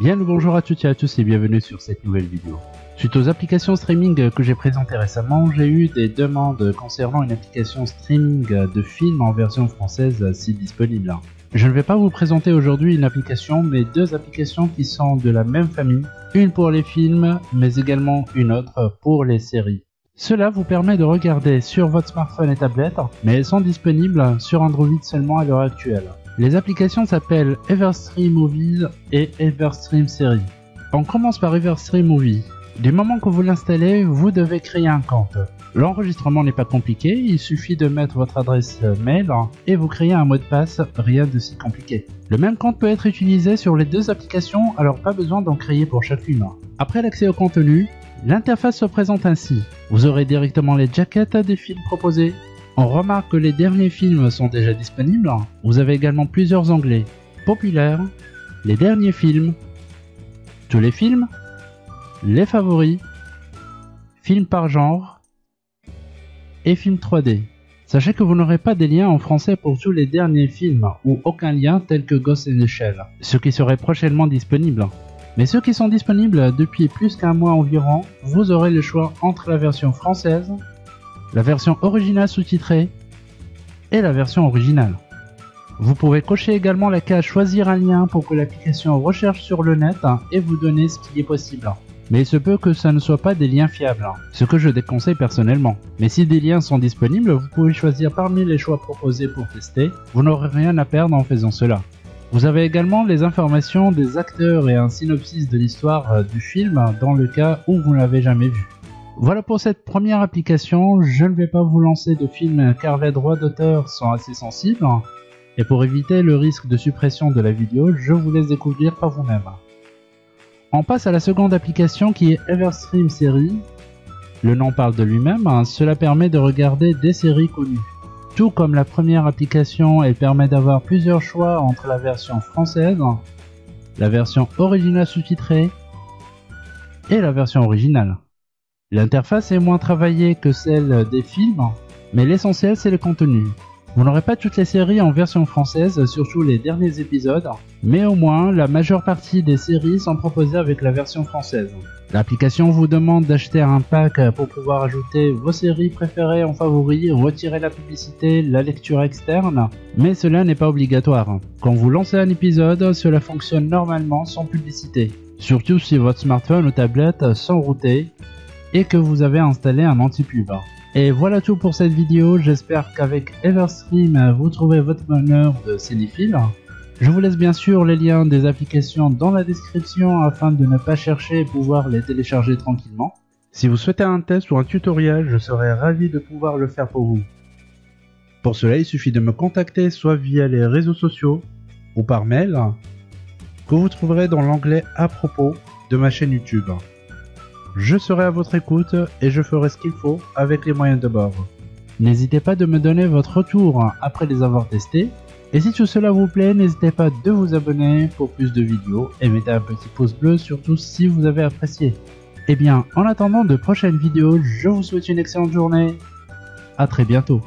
Bien le bonjour à toutes et à tous et bienvenue sur cette nouvelle vidéo. Suite aux applications streaming que j'ai présentées récemment, j'ai eu des demandes concernant une application streaming de films en version française si disponible. Je ne vais pas vous présenter aujourd'hui une application mais deux applications qui sont de la même famille, une pour les films mais également une autre pour les séries. Cela vous permet de regarder sur votre smartphone et tablette, mais elles sont disponibles sur Android seulement à l'heure actuelle. Les applications s'appellent Everstream Movies et Everstream Series. On commence par Everstream Movie. Du moment que vous l'installez, vous devez créer un compte. L'enregistrement n'est pas compliqué, il suffit de mettre votre adresse mail et vous créez un mot de passe, rien de si compliqué. Le même compte peut être utilisé sur les deux applications, alors pas besoin d'en créer pour chacune. Après l'accès au contenu, l'interface se présente ainsi. Vous aurez directement les jackets des films proposés, on remarque que les derniers films sont déjà disponibles. Vous avez également plusieurs onglets. Populaires, les derniers films, tous les films, les favoris, films par genre et films 3D. Sachez que vous n'aurez pas des liens en français pour tous les derniers films ou aucun lien tel que Ghost in the Shell, ce qui serait prochainement disponible. Mais ceux qui sont disponibles depuis plus qu'un mois environ, vous aurez le choix entre la version française la version originale sous-titrée et la version originale. Vous pouvez cocher également la case choisir un lien pour que l'application recherche sur le net et vous donner ce qui est possible. Mais il se peut que ça ne soit pas des liens fiables, ce que je déconseille personnellement. Mais si des liens sont disponibles, vous pouvez choisir parmi les choix proposés pour tester, vous n'aurez rien à perdre en faisant cela. Vous avez également les informations des acteurs et un synopsis de l'histoire du film dans le cas où vous ne l'avez jamais vu. Voilà pour cette première application, je ne vais pas vous lancer de film car les droits d'auteur sont assez sensibles et pour éviter le risque de suppression de la vidéo, je vous laisse découvrir par vous-même. On passe à la seconde application qui est Everstream Series. Le nom parle de lui-même, cela permet de regarder des séries connues. Tout comme la première application, elle permet d'avoir plusieurs choix entre la version française, la version originale sous-titrée et la version originale. L'interface est moins travaillée que celle des films, mais l'essentiel c'est le contenu. Vous n'aurez pas toutes les séries en version française, surtout les derniers épisodes, mais au moins la majeure partie des séries sont proposées avec la version française. L'application vous demande d'acheter un pack pour pouvoir ajouter vos séries préférées en favoris, retirer la publicité, la lecture externe, mais cela n'est pas obligatoire. Quand vous lancez un épisode, cela fonctionne normalement sans publicité, surtout si votre smartphone ou tablette sont routés et que vous avez installé un anti-pub. Et voilà tout pour cette vidéo, j'espère qu'avec Everstream vous trouvez votre bonheur de cinéphile. Je vous laisse bien sûr les liens des applications dans la description afin de ne pas chercher et pouvoir les télécharger tranquillement. Si vous souhaitez un test ou un tutoriel, je serai ravi de pouvoir le faire pour vous. Pour cela, il suffit de me contacter soit via les réseaux sociaux ou par mail que vous trouverez dans l'onglet à propos de ma chaîne YouTube. Je serai à votre écoute et je ferai ce qu'il faut avec les moyens de bord. N'hésitez pas de me donner votre retour après les avoir testés. Et si tout cela vous plaît, n'hésitez pas de vous abonner pour plus de vidéos et mettez un petit pouce bleu surtout si vous avez apprécié. Et eh bien, en attendant de prochaines vidéos, je vous souhaite une excellente journée. A très bientôt.